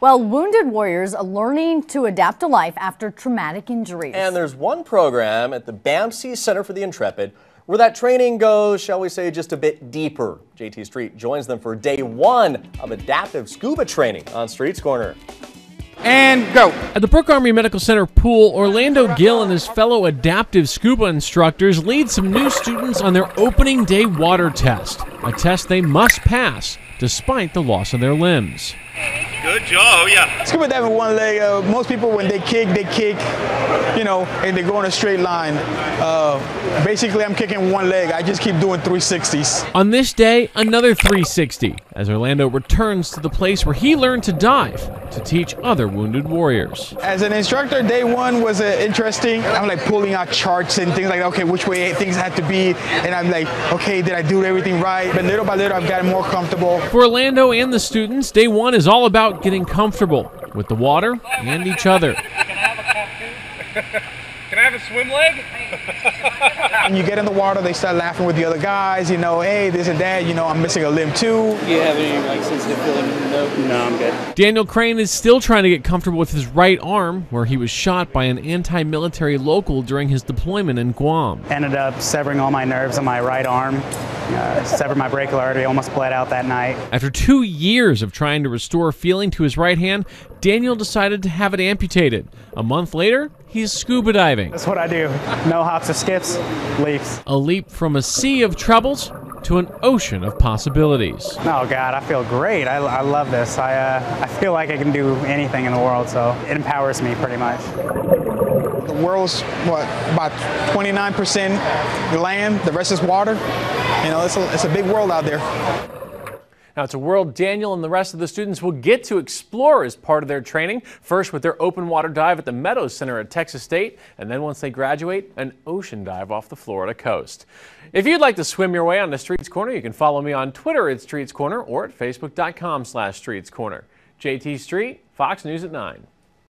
Well, wounded warriors are learning to adapt to life after traumatic injuries. And there's one program at the BAMC Center for the Intrepid where that training goes, shall we say, just a bit deeper. JT Street joins them for day one of adaptive scuba training on Street's Corner. And go. At the Brooke Army Medical Center pool, Orlando Gill and his fellow adaptive scuba instructors lead some new students on their opening day water test, a test they must pass despite the loss of their limbs. Good job, yeah. Scuba diving one leg. Uh, most people, when they kick, they kick, you know, and they go in a straight line. Uh, basically, I'm kicking one leg. I just keep doing 360s. On this day, another 360 as Orlando returns to the place where he learned to dive to teach other wounded warriors. As an instructor, day one was uh, interesting. I'm like pulling out charts and things like, okay, which way things had to be. And I'm like, okay, did I do everything right? But little by little, I've gotten more comfortable. For Orlando and the students, day one is all about getting comfortable with the water and each other. Can I have a swim leg? when you get in the water, they start laughing with the other guys, you know, hey, this and that, you know, I'm missing a limb too. Do you have any like sensitive feeling? No, no, I'm good. Daniel Crane is still trying to get comfortable with his right arm, where he was shot by an anti military local during his deployment in Guam. Ended up severing all my nerves on my right arm. Uh, severed my brachial artery, almost bled out that night. After two years of trying to restore feeling to his right hand, Daniel decided to have it amputated. A month later, he's scuba diving. That's what I do. No hops or skips, leaps. A leap from a sea of troubles to an ocean of possibilities. Oh God, I feel great. I, I love this. I, uh, I feel like I can do anything in the world, so it empowers me pretty much. The world's, what, about 29% land, the rest is water. You know, it's a, it's a big world out there. Now, it's a world Daniel and the rest of the students will get to explore as part of their training. First, with their open water dive at the Meadows Center at Texas State, and then once they graduate, an ocean dive off the Florida coast. If you'd like to swim your way on the Street's Corner, you can follow me on Twitter at Streets Corner or at Facebook.com slash Streets Corner. JT Street, Fox News at 9.